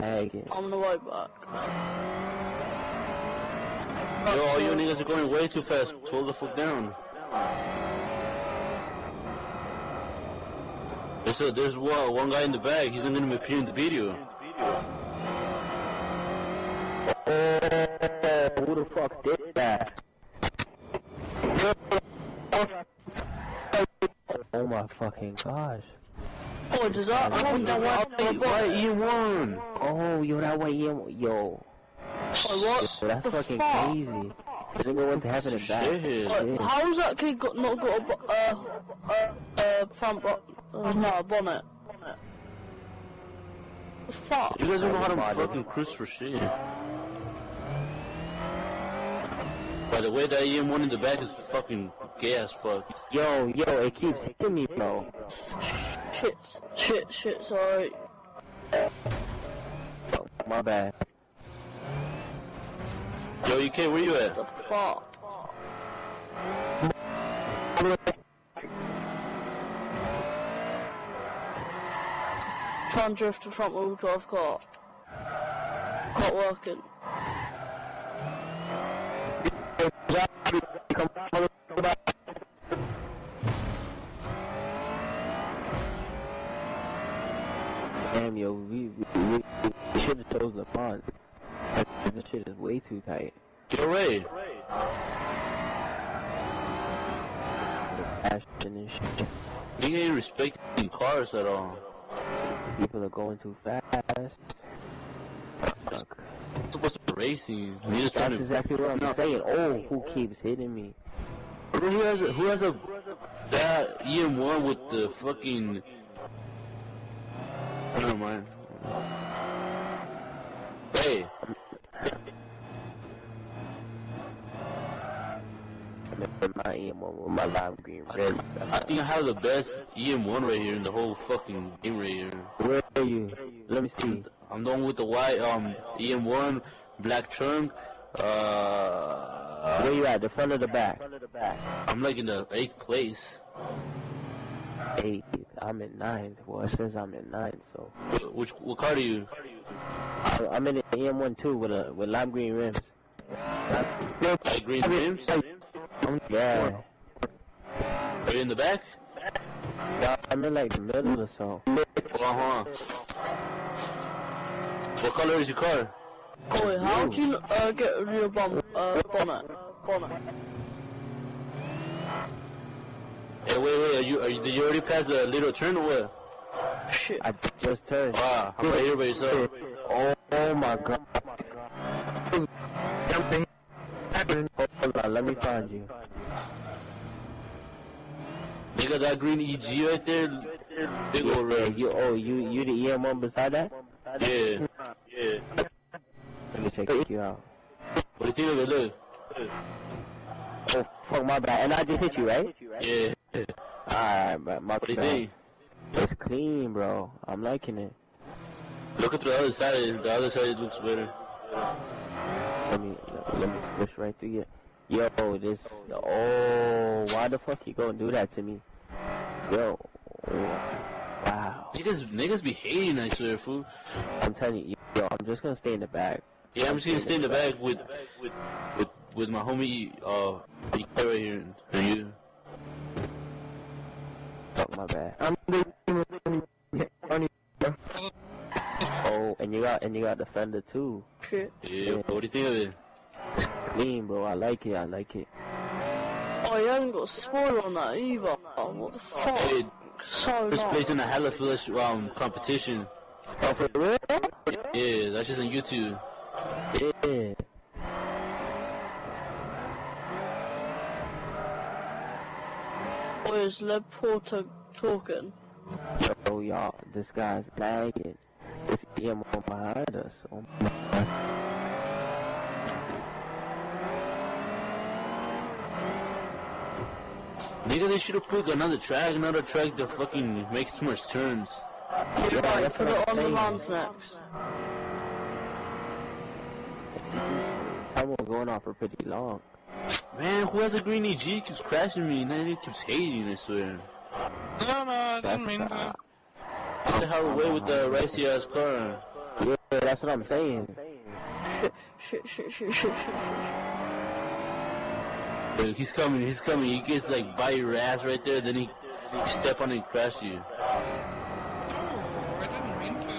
Bagging. I'm on the way back. Yo, all you niggas are going way too fast. Slow the fuck down. There's a, there's one, one guy in the back. He's not gonna appear in the video. Oh, who the fuck did that? Oh my fucking gosh. Oh, does that? I think that Why, went why E1? Oh, yo, that way, yo, yo. Oh, what? Yo, that's the fucking fuck? crazy. The nigga went to heaven and back. Shit. Like, how's that kid got not got a bo- uh, uh, uh, front bo- uh, no, a bonnet? The fuck? You guys don't know how to Everybody. fucking cruise for shit. By the way, that EM1 in the back is fucking gay as fuck. Yo, yo, it keeps hitting me, bro. Shit, shit, shit, sorry. Oh, my bad. Yo, EK, where you at? The fuck? Try and drift a front wheel drive car. Not working. Damn, we, we, we, we should have chose the pond. This shit is way too tight. The passion and shit. You ain't respecting cars at all. People are going too fast. Fuck. You're supposed to be racing. You just That's to. exactly what I'm No. saying. Oh, who keeps hitting me? Who has a, who has a that EM1 with the fucking? Never mind. Hey, I'm my EM1 with my lime green red. I think I have the best EM1 right here in the whole fucking game right here. Where are you? Let me see. I'm the one with the white um EM1, black trunk. Uh, Where you at? The front or the back? I'm like in the eighth place. Eight. I'm in ninth. Well, it says I'm in ninth, so Which what car do you? I- I'm in an EM1 too with a with lime green rims. Light green rims? Yeah. Are you in the back? Yeah, I'm in like the middle or so. Uh huh. What color is your car? Oh, wait, how do you uh, get rid of your bum, uh, bonnet? Bonnet. Hey, wait, wait. Are you, are you, did you already pass the little turn or what? Shit. I just turned. Wow, I'm right here by yourself. Oh, oh my god. Hold on, let me find you. Nigga, that green EG right there, big old Yeah, red. you oh you you the EM1 beside that? Yeah, yeah. Let me check you out. What do you think of it? Look. Oh fuck my bad. And I just hit you, right? Yeah. Alright, but my What do? It's clean, bro. I'm liking it. Look at the other side. The other side looks better. Let me let, me push right through you. Yo, this. Oh, why the fuck you gonna do that to me? Yo, wow. Niggas, niggas be hating, I swear, fool. I'm telling you, yo, I'm just gonna stay in the back. Yeah, I'm just gonna stay in the back with, with, with, with my homie, uh, EK right here, and you. Fuck my bad. I'm Oh, and you got and you got the fender too. Shit. Yeah, what do you think of it? It's clean, bro. I like it. I like it. Oh, you haven't got a spoiler on that either. Oh, what the fuck? Hey, so first much. place in the Hella Flush, um, competition. Oh, for real? Yeah, that's just on YouTube. Yeah. Where's Leb Porter talking? Yo, y'all, this guy's lagging. This EM on behind us. Oh my god. Nigga, they should have put another track, another track that fucking makes too much turns. You're right, put it on the saying. lands next. I'm going on for pretty long. Man, who has a green EG keeps crashing me, and then he keeps hating, I swear. No, no, I That's didn't mean that. What the hell away with the racy ass car? Yeah, that's what I'm saying. Shit, shit, shit, shit, shit, shit. Dude, he's coming, he's coming. He gets like by your ass right there, then he, he step on it and crash you. No, I didn't mean to.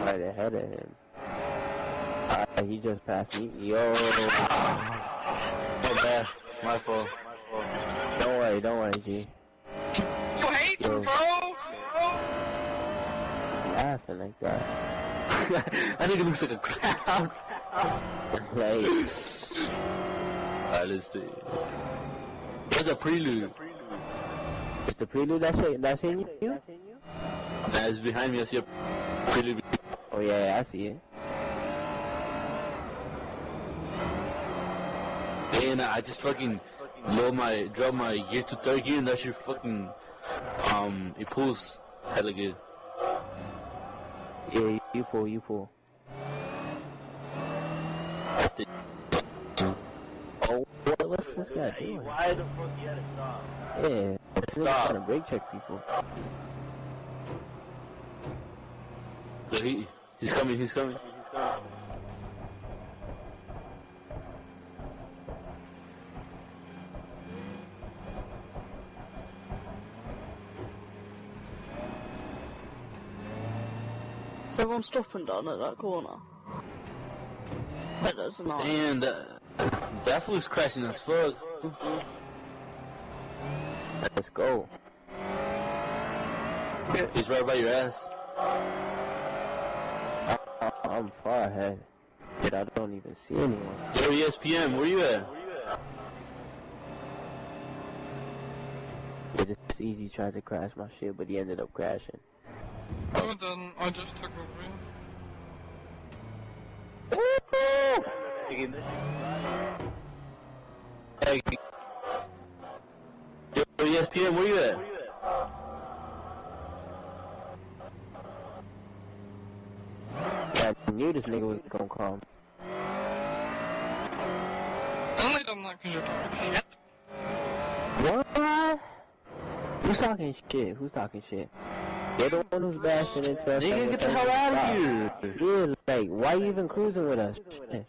Right ahead of him. Uh, he just passed me. Yo. My bad. My fault. Don't worry, don't worry, G. You hate Yo. him, bro? Laughing like that. that nigga looks like a clown. like, Alright, let's see. Where's a prelude? it's the prelude that's it, that's in you? Nah, it's behind me. I see a prelude. Oh yeah, yeah, I see it. And I just fucking low my drop my gear to third gear and that shit fucking um it pulls hella good. Yeah, you pull, you pull. That's the Oh, what, what's this guy doing? Why the fuck you gotta stop? Yeah, this nigga Stop. trying to brake check people. Look, he he's coming, he's coming. Is everyone stopping down at that corner? There's not. And uh, that fool's crashing as fuck. Let's go. He's right by your ass. I, I'm far ahead. Shit, I don't even see anyone. Yo, ESPN, where you at? Yeah, it's easy tried to crash my shit, but he ended up crashing. No, it didn't. I just took over you. Hey, yo, ESPN, where you at? I knew this nigga was gonna come. I only done that because you're talking shit. What? Who's talking shit? Who's talking shit? They're the one who's bashing into us. Nigga, get the hell out of here! Yeah, like, why you even cruising with us? Shit.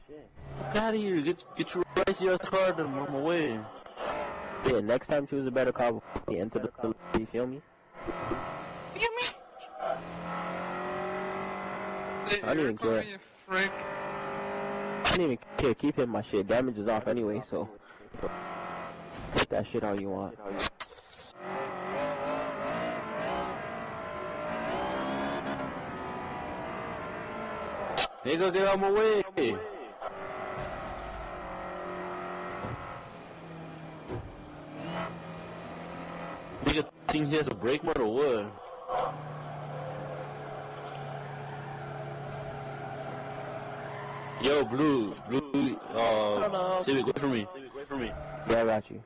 Get out of here! Get get your rice your car and on my way. Yeah, next time choose a better car before you enter the facility, you feel me? You mean? I don't even care. You. I don't even care, keep hitting my shit. Damage is off anyway, so. Hit that shit all you want. Nigga, get out my way! Nigga think he has a brake mode or what? Yo, blue, blue, uh, Hello. Civic, wait for me. Wait for me. Yeah, I got you.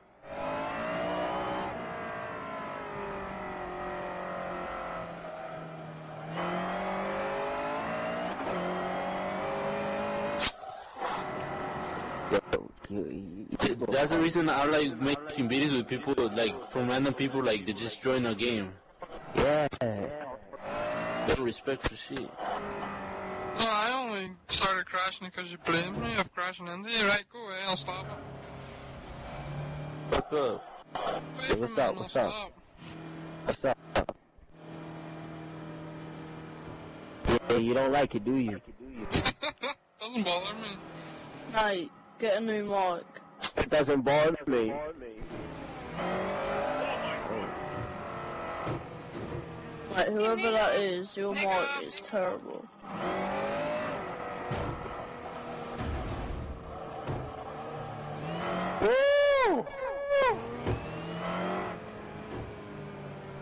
That's the reason I like making videos with people, like, from random people, like, they just join a game. Yeah. Little respect for shit. No, I started crashing because you blamed me of crashing into you. Right, go away, eh? I'll stop it. Fuck up. Wait Hey, what's up, what's up? stop. What's up? Yeah, you don't like it, do you? Doesn't bother me. Mate, get a new mic. It doesn't bother me. Like, whoever that is, your mic is terrible.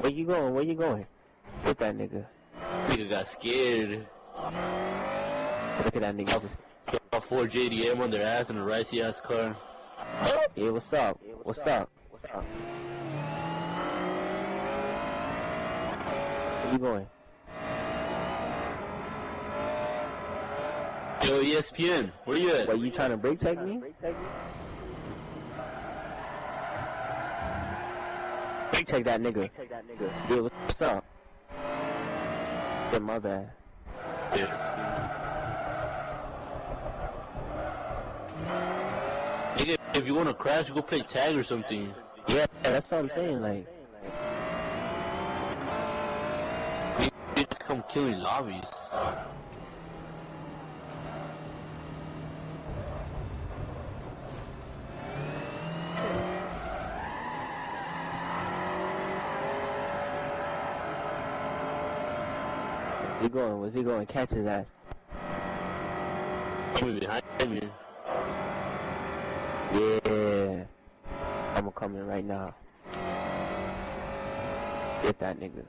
Where you going? Where you going? Hit that nigga. Nigga got scared. Look at that nigga. Just, Got four JDM on their ass in a ricey ass car. yeah, what's up? What's up? What's up? Where you going? Yo, ESPN, where you at? What, you trying to brake check me? Brake check that nigga. Yeah, what's up? Shit, my bad. Nigga, if you wanna crash, go play tag or something. Yeah, that's what I'm saying. Like, You just come killing lobbies. He going? Where's he going? Catch his ass. Coming behind me. Yeah. I'm coming right now. Get that nigga.